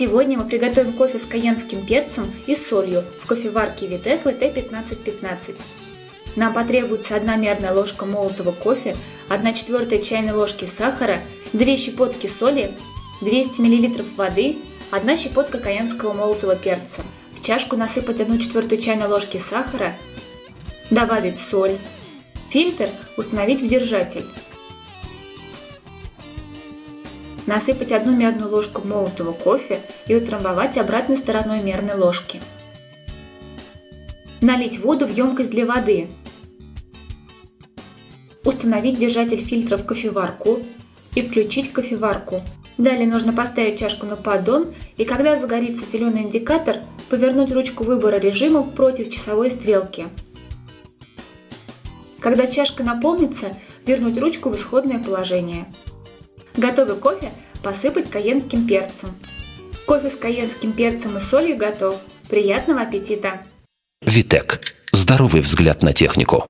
Сегодня мы приготовим кофе с каенским перцем и солью в кофеварке Витек VT1515. Нам потребуется одна мерная ложка молотого кофе, 1 четвертая чайной ложки сахара, 2 щепотки соли, 200 мл воды, 1 щепотка каенского молотого перца. В чашку насыпать 1 четвертую чайной ложки сахара, добавить соль, фильтр установить в держатель. Насыпать одну мерную ложку молотого кофе и утрамбовать обратной стороной мерной ложки. Налить воду в емкость для воды. Установить держатель фильтра в кофеварку и включить кофеварку. Далее нужно поставить чашку на поддон и когда загорится зеленый индикатор, повернуть ручку выбора режима против часовой стрелки. Когда чашка наполнится, вернуть ручку в исходное положение. Готовый кофе посыпать каенским перцем. Кофе с каенским перцем и солью готов. Приятного аппетита! Витек. Здоровый взгляд на технику.